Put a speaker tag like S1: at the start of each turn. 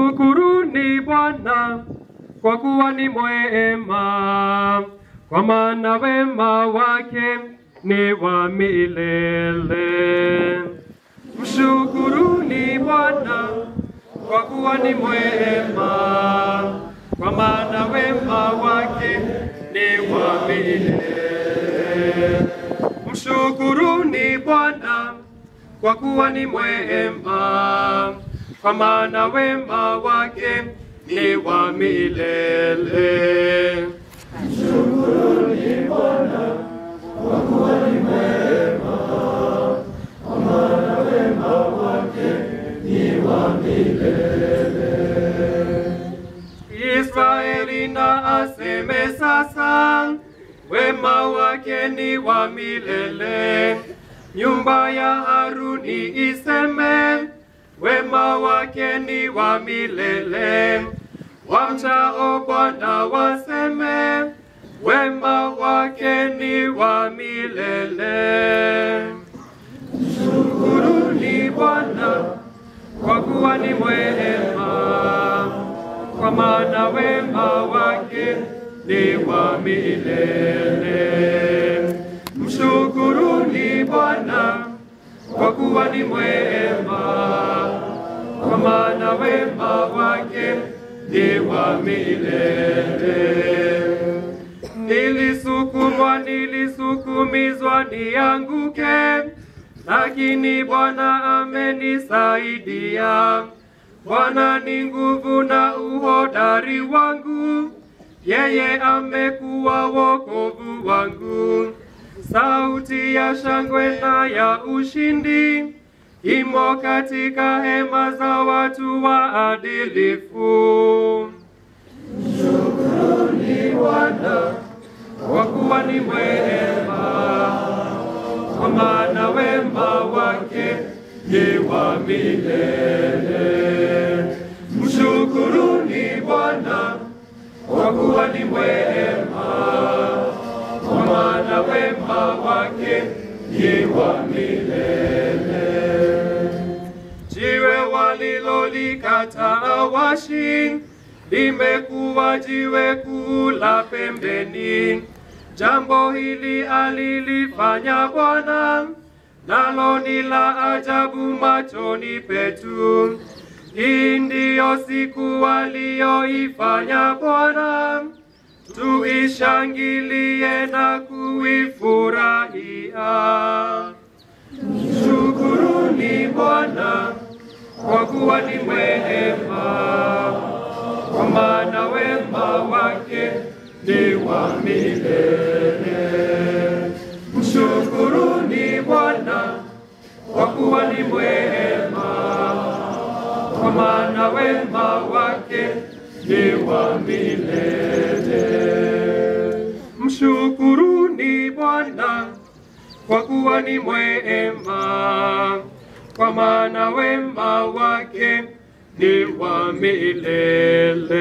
S1: Shukuruni Bwana kwa kuwa ni mwema, kwa maana wema wake ni wa milele. Mshukuruni Bwana kwa kuwa ni mwema, kwa maana wema wake ni wa milele. Mshukuruni Bwana kwa kuwa ni mwema, kwa maana wema wake ni wa milele. Israeli na aseme sasa, wema wake ni wa milele. Nyumba ya Haruni iseme, wema wake ni wa milele. Wamchao Bwana waseme, wema wake ni wa milele. Shukuruni Bwana kwa kuwa ni mwema, kwa maana wema wake ni wa milele. Mshukuruni Bwana kwa kuwa ni mwema, wema wake ni wa milele. Nilisukumwa, nilisukumizwa nianguke, lakini Bwana amenisaidia. Bwana ni nguvu na uhodari wangu, yeye amekuwa wokovu wangu. Sauti ya shangwe na ya ushindi imo katika hema za watu waadilifu. Shukuruni Bwana kwa kuwa ni mwema, kwa maana wema wake ni wa milele. Mshukuruni Bwana kwa kuwa ni mwema, kwa maana wema wake ni wa milele. Walilolikataa washi limekuwa jiwe kuu la pembeni. Jambo hili alilifanya Bwana, nalo ni la ajabu machoni petu. Hii ndiyo siku aliyoifanya Bwana, tuishangilie na kuifurahia. Kuwa ni wema, kwa maana wema wake ni wa milele. Mshukuruni Bwana kwa kuwa ni mwema, kwa maana wema wake ni wa milele. Mshukuruni Bwana kwa kuwa ni mwema, kwa maana wema wake ni wa milele.